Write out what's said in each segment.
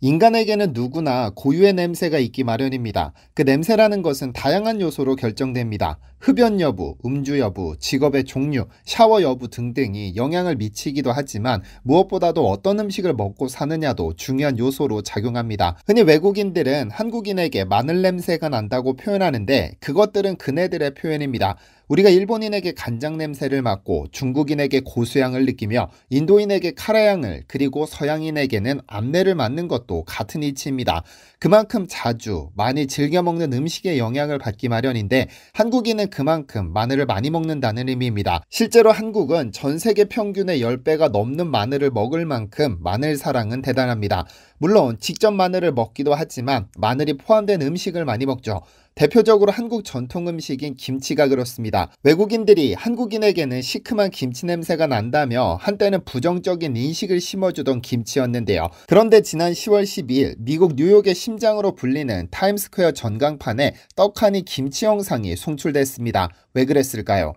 인간에게는 누구나 고유의 냄새가 있기 마련입니다. 그 냄새라는 것은 다양한 요소로 결정됩니다. 흡연 여부, 음주 여부, 직업의 종류, 샤워 여부 등등이 영향을 미치기도 하지만 무엇보다도 어떤 음식을 먹고 사느냐도 중요한 요소로 작용합니다. 흔히 외국인들은 한국인에게 마늘 냄새가 난다고 표현하는데 그것들은 그네들의 표현입니다. 우리가 일본인에게 간장 냄새를 맡고 중국인에게 고수향을 느끼며 인도인에게 카라향을 그리고 서양인에게는 암내를 맡는 것도 같은 이치입니다. 그만큼 자주 많이 즐겨 먹는 음식의 영향을 받기 마련인데 한국인은 그만큼 마늘을 많이 먹는다는 의미입니다. 실제로 한국은 전 세계 평균의 10배가 넘는 마늘을 먹을 만큼 마늘 사랑은 대단합니다. 물론 직접 마늘을 먹기도 하지만 마늘이 포함된 음식을 많이 먹죠. 대표적으로 한국 전통 음식인 김치가 그렇습니다. 외국인들이 한국인에게는 시큼한 김치 냄새가 난다며 한때는 부정적인 인식을 심어주던 김치였는데요. 그런데 지난 10월 12일 미국 뉴욕의 심장으로 불리는 타임스퀘어 전광판에 떡하니 김치 영상이 송출됐습니다. 왜 그랬을까요?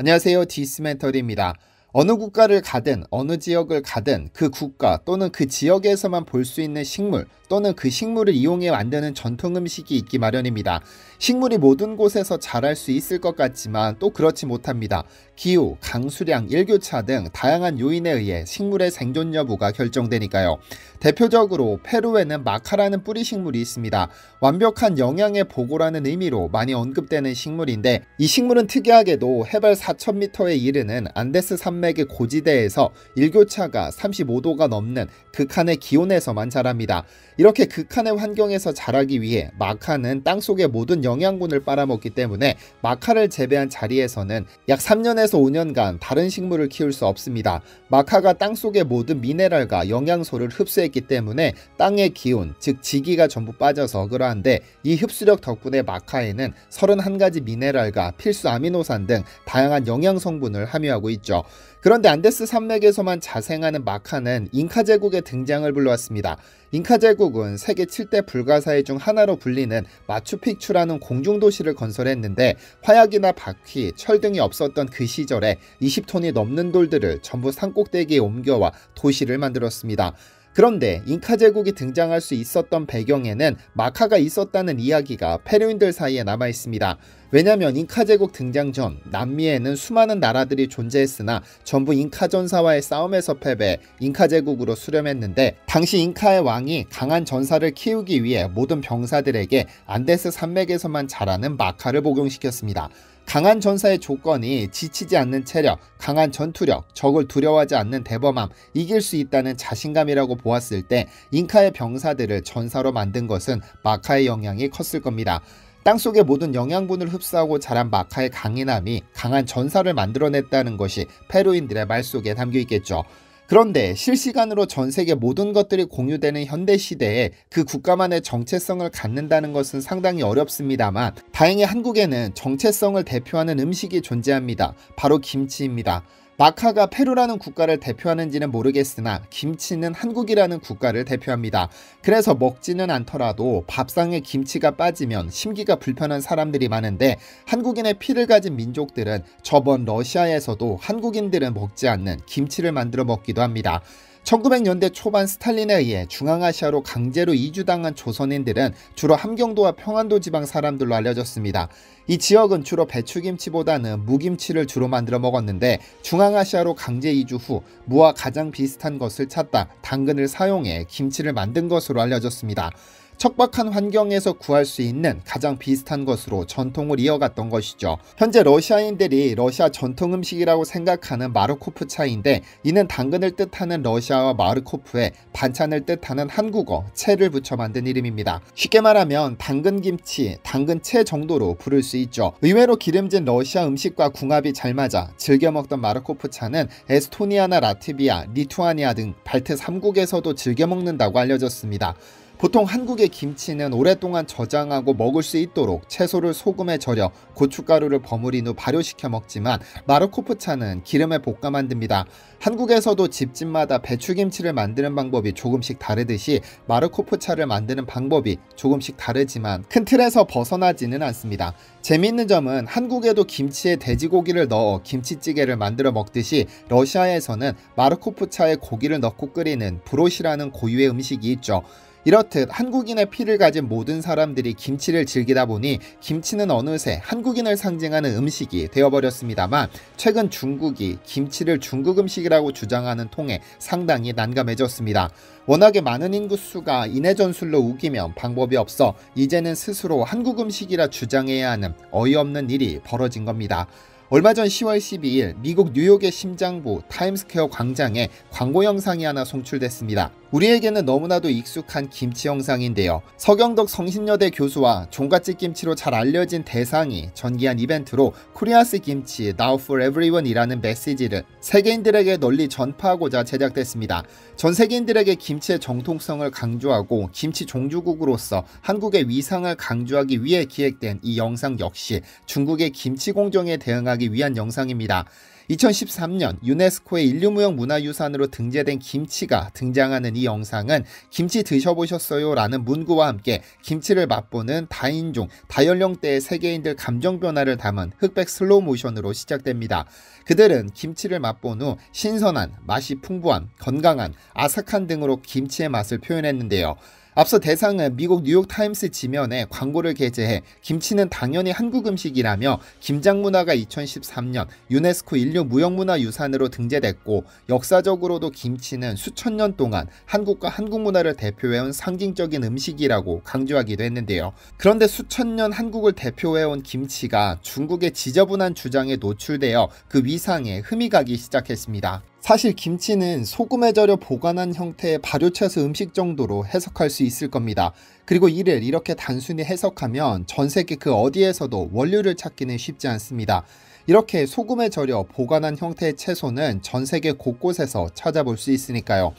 안녕하세요. 디스멘터리입니다. 어느 국가를 가든 어느 지역을 가든 그 국가 또는 그 지역에서만 볼 수 있는 식물 또는 그 식물을 이용해 만드는 전통 음식이 있기 마련입니다. 식물이 모든 곳에서 자랄 수 있을 것 같지만 또 그렇지 못합니다. 기후, 강수량, 일교차 등 다양한 요인에 의해 식물의 생존 여부가 결정되니까요. 대표적으로 페루에는 마카라는 뿌리 식물이 있습니다. 완벽한 영양의 보고라는 의미로 많이 언급되는 식물인데 이 식물은 특이하게도 해발 4,000m에 이르는 안데스 산 맥의 고지대에서 일교차가 35도가 넘는 극한의 기온에서 만 자랍니다. 이렇게 극한의 환경에서 자라기 위해 마카는 땅속의 모든 영양분을 빨아먹기 때문에 마카를 재배한 자리에서는 약 3년에서 5년간 다른 식물을 키울 수 없습니다. 마카가 땅속의 모든 미네랄과 영양소를 흡수했기 때문에 땅의 기운, 즉 지기가 전부 빠져서 그러한데 이 흡수력 덕분에 마카에는 31가지 미네랄과 필수 아미노산 등 다양한 영양 성분을 함유하고 있죠. 그런데 안데스 산맥에서만 자생하는 마카는 잉카 제국의 등장을 불러왔습니다. 잉카 제국은 세계 7대 불가사의 중 하나로 불리는 마추픽추라는 공중도시를 건설했는데 화약이나 바퀴, 철 등이 없었던 그 시절에 20톤이 넘는 돌들을 전부 산꼭대기에 옮겨와 도시를 만들었습니다. 그런데 잉카 제국이 등장할 수 있었던 배경에는 마카가 있었다는 이야기가 페루인들 사이에 남아 있습니다. 왜냐하면 잉카 제국 등장 전 남미에는 수많은 나라들이 존재했으나 전부 잉카 전사와의 싸움에서 패배, 잉카 제국으로 수렴했는데 당시 잉카의 왕이 강한 전사를 키우기 위해 모든 병사들에게 안데스 산맥에서만 자라는 마카를 복용시켰습니다. 강한 전사의 조건이 지치지 않는 체력, 강한 전투력, 적을 두려워하지 않는 대범함, 이길 수 있다는 자신감이라고 보았을 때 잉카의 병사들을 전사로 만든 것은 마카의 영향이 컸을 겁니다. 땅속의 모든 영양분을 흡수하고 자란 마카의 강인함이 강한 전사를 만들어냈다는 것이 페루인들의 말 속에 담겨 있겠죠. 그런데 실시간으로 전 세계 모든 것들이 공유되는 현대 시대에 그 국가만의 정체성을 갖는다는 것은 상당히 어렵습니다만 다행히 한국에는 정체성을 대표하는 음식이 존재합니다. 바로 김치입니다. 마카가 페루라는 국가를 대표하는지는 모르겠으나 김치는 한국이라는 국가를 대표합니다. 그래서 먹지는 않더라도 밥상에 김치가 빠지면 심기가 불편한 사람들이 많은데 한국인의 피를 가진 민족들은 저번 러시아에서도 한국인들은 먹지 않는 김치를 만들어 먹기도 합니다. 1900년대 초반 스탈린에 의해 중앙아시아로 강제로 이주당한 조선인들은 주로 함경도와 평안도 지방 사람들로 알려졌습니다. 이 지역은 주로 배추김치보다는 무김치를 주로 만들어 먹었는데 중앙아시아로 강제 이주 후 무와 가장 비슷한 것을 찾다 당근을 사용해 김치를 만든 것으로 알려졌습니다. 척박한 환경에서 구할 수 있는 가장 비슷한 것으로 전통을 이어갔던 것이죠. 현재 러시아인들이 러시아 전통 음식이라고 생각하는 마르코프 차인데 이는 당근을 뜻하는 러시아와 마르코프에 반찬을 뜻하는 한국어 채를 붙여 만든 이름입니다. 쉽게 말하면 당근 김치, 당근채 정도로 부를 수 있죠. 의외로 기름진 러시아 음식과 궁합이 잘 맞아 즐겨 먹던 마르코프 차는 에스토니아나 라트비아, 리투아니아 등 발트 3국에서도 즐겨 먹는다고 알려졌습니다. 보통 한국의 김치는 오랫동안 저장하고 먹을 수 있도록 채소를 소금에 절여 고춧가루를 버무린 후 발효시켜 먹지만 마르코프차는 기름에 볶아 만듭니다. 한국에서도 집집마다 배추김치를 만드는 방법이 조금씩 다르듯이 마르코프차를 만드는 방법이 조금씩 다르지만 큰 틀에서 벗어나지는 않습니다. 재미있는 점은 한국에도 김치에 돼지고기를 넣어 김치찌개를 만들어 먹듯이 러시아에서는 마르코프차에 고기를 넣고 끓이는 브로시라는 고유의 음식이 있죠. 이렇듯 한국인의 피를 가진 모든 사람들이 김치를 즐기다 보니 김치는 어느새 한국인을 상징하는 음식이 되어버렸습니다만 최근 중국이 김치를 중국 음식이라고 주장하는 통에 상당히 난감해졌습니다. 워낙에 많은 인구수가 인해 전술로 우기면 방법이 없어 이제는 스스로 한국 음식이라 주장해야 하는 어이없는 일이 벌어진 겁니다. 얼마 전 10월 12일 미국 뉴욕의 심장부 타임스퀘어 광장에 광고 영상이 하나 송출됐습니다. 우리에게는 너무나도 익숙한 김치 영상인데요. 서경덕 성신여대 교수와 종갓집 김치로 잘 알려진 대상이 전개한 이벤트로 Korea's Kimchi Now for Everyone이라는 메시지를 세계인들에게 널리 전파하고자 제작됐습니다. 전 세계인들에게 김치의 정통성을 강조하고 김치 종주국으로서 한국의 위상을 강조하기 위해 기획된 이 영상 역시 중국의 김치 공정에 대응하기 위한 영상입니다. 2013년 유네스코의 인류무형 문화유산으로 등재된 김치가 등장하는 이 영상은 김치 드셔보셨어요? 라는 문구와 함께 김치를 맛보는 다인종, 다연령대의 세계인들 감정 변화를 담은 흑백 슬로우 모션으로 시작됩니다. 그들은 김치를 맛본 후 신선한, 맛이 풍부한, 건강한, 아삭한 등으로 김치의 맛을 표현했는데요. 앞서 대상은 미국 뉴욕 타임스 지면에 광고를 게재해 김치는 당연히 한국 음식이라며 김장 문화가 2013년 유네스코 인류 무형문화 유산으로 등재됐고 역사적으로도 김치는 수천 년 동안 한국과 한국 문화를 대표해온 상징적인 음식이라고 강조하기도 했는데요. 그런데 수천 년 한국을 대표해온 김치가 중국의 지저분한 주장에 노출되어 그 위상에 흠이 가기 시작했습니다. 사실 김치는 소금에 절여 보관한 형태의 발효채소 음식 정도로 해석할 수 있을 겁니다. 그리고 이를 이렇게 단순히 해석하면 전 세계 그 어디에서도 원료를 찾기는 쉽지 않습니다. 이렇게 소금에 절여 보관한 형태의 채소는 전 세계 곳곳에서 찾아볼 수 있으니까요.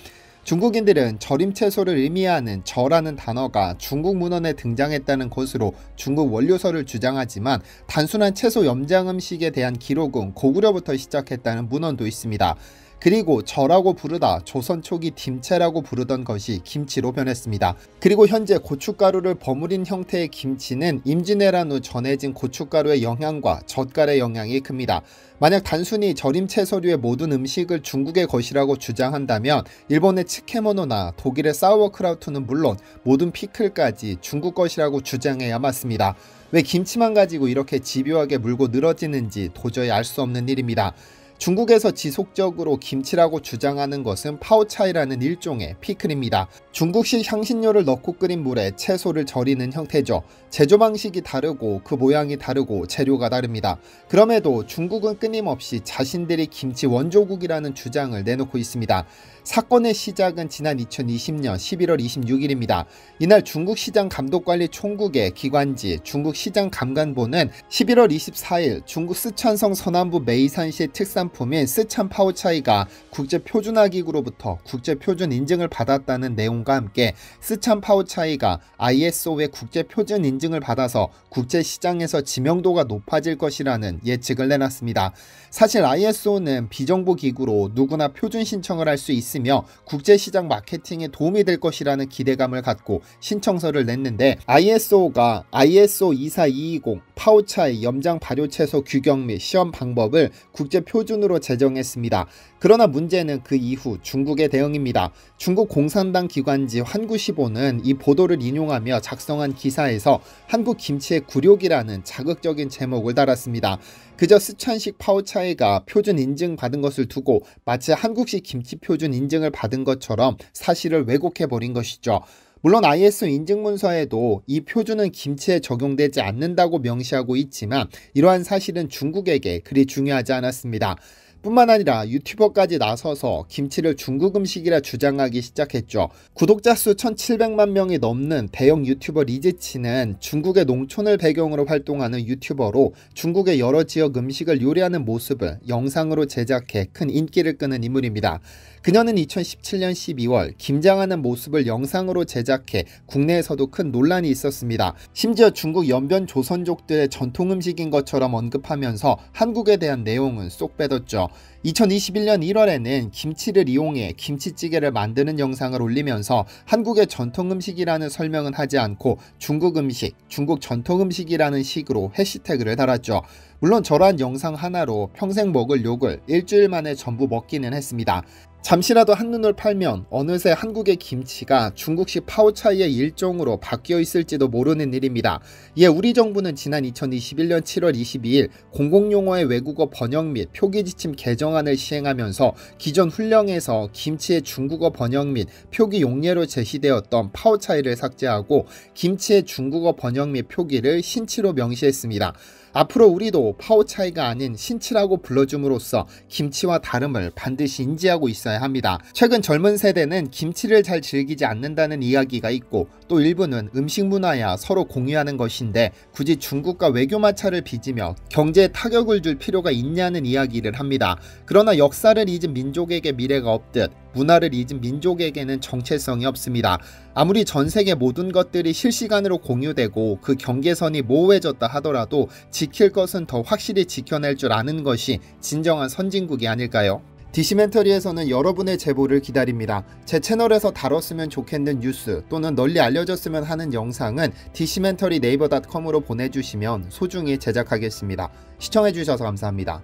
중국인들은 절임 채소를 의미하는 절라는 단어가 중국 문헌에 등장했다는 것으로 중국 원료서를 주장하지만 단순한 채소 염장 음식에 대한 기록은 고구려부터 시작했다는 문헌도 있습니다. 그리고 저라고 부르다 조선 초기 김채라고 부르던 것이 김치로 변했습니다. 그리고 현재 고춧가루를 버무린 형태의 김치는 임진왜란 후 전해진 고춧가루의 영향과 젓갈의 영향이 큽니다. 만약 단순히 절임 채소류의 모든 음식을 중국의 것이라고 주장한다면 일본의 츠케모노나 독일의 사우어크라우트는 물론 모든 피클까지 중국 것이라고 주장해야 맞습니다. 왜 김치만 가지고 이렇게 집요하게 물고 늘어지는지 도저히 알 수 없는 일입니다. 중국에서 지속적으로 김치라고 주장하는 것은 파오차이라는 일종의 피클입니다. 중국식 향신료를 넣고 끓인 물에 채소를 절이는 형태죠. 제조 방식이 다르고 그 모양이 다르고 재료가 다릅니다. 그럼에도 중국은 끊임없이 자신들이 김치 원조국이라는 주장을 내놓고 있습니다. 사건의 시작은 지난 2020년 11월 26일입니다. 이날 중국 시장 감독관리 총국의 기관지 중국 시장 감관보는 11월 24일 중국 스촨성 서남부 메이산시 특산 품인 스촨 파오차이가 국제 표준화기구로부터 국제 표준 인증을 받았다는 내용과 함께 스촨 파오차이가 ISO의 국제 표준 인증을 받아서 국제 시장에서 지명도가 높아질 것이라는 예측을 내놨습니다. 사실 ISO는 비정보기구로 누구나 표준 신청을 할 수. 있으며 국제 시장 마케팅에 도움이 될 것이라는 기대감을 갖고 신청서를 냈는데 ISO가 ISO 24220 파우차의 염장 발효 채소 규격 및 시험 방법을 국제 표준 으로 제정했습니다. 그러나 문제는 그 이후 중국의 대응입니다. 중국 공산당 기관지 환구시보는 이 보도를 인용하며 작성한 기사에서 한국 김치의 굴욕이라는 자극적인 제목을 달았습니다. 그저 스촨식 파우차이가 표준 인증 받은 것을 두고 마치 한국식 김치 표준 인증을 받은 것처럼 사실을 왜곡해 버린 것이죠. 물론 ISO 인증 문서에도 이 표준은 김치에 적용되지 않는다고 명시하고 있지만 이러한 사실은 중국에게 그리 중요하지 않았습니다. 뿐만 아니라 유튜버까지 나서서 김치를 중국 음식이라 주장하기 시작했죠. 구독자 수 1700만 명이 넘는 대형 유튜버 리즈치는 중국의 농촌을 배경으로 활동하는 유튜버로 중국의 여러 지역 음식을 요리하는 모습을 영상으로 제작해 큰 인기를 끄는 인물입니다. 그녀는 2017년 12월 김장하는 모습을 영상으로 제작해 국내에서도 큰 논란이 있었습니다. 심지어 중국 연변 조선족들의 전통 음식인 것처럼 언급하면서 한국에 대한 내용은 쏙 빼뒀죠. 2021년 1월에는 김치를 이용해 김치찌개를 만드는 영상을 올리면서 한국의 전통 음식이라는 설명은 하지 않고 중국 음식, 중국 전통 음식이라는 식으로 해시태그를 달았죠. 물론 저러한 영상 하나로 평생 먹을 욕을 일주일 만에 전부 먹기는 했습니다. 잠시라도 한눈을 팔면 어느새 한국의 김치가 중국식 파오차이의 일종으로 바뀌어 있을지도 모르는 일입니다. 이에 우리 정부는 지난 2021년 7월 22일 공공용어의 외국어 번역 및 표기 지침 개정안을 시행하면서 기존 훈령에서 김치의 중국어 번역 및 표기 용례로 제시되었던 파오차이를 삭제하고 김치의 중국어 번역 및 표기를 신치로 명시했습니다. 앞으로 우리도 파오차이가 아닌 신치라고 불러줌으로써 김치와 다름을 반드시 인지하고 있어야 합니다. 최근 젊은 세대는 김치를 잘 즐기지 않는다는 이야기가 있고 또 일부는 음식 문화야 서로 공유하는 것인데 굳이 중국과 외교 마찰을 빚으며 경제에 타격을 줄 필요가 있냐는 이야기를 합니다. 그러나 역사를 잊은 민족에게 미래가 없듯 문화를 잊은 민족에게는 정체성이 없습니다. 아무리 전 세계 모든 것들이 실시간으로 공유되고 그 경계선이 모호해졌다 하더라도 지킬 것은 더 확실히 지켜낼 줄 아는 것이 진정한 선진국이 아닐까요? 디시멘터리에서는 여러분의 제보를 기다립니다. 제 채널에서 다뤘으면 좋겠는 뉴스 또는 널리 알려졌으면 하는 영상은 디시멘터리 네이버 닷컴으로 보내주시면 소중히 제작하겠습니다. 시청해주셔서 감사합니다.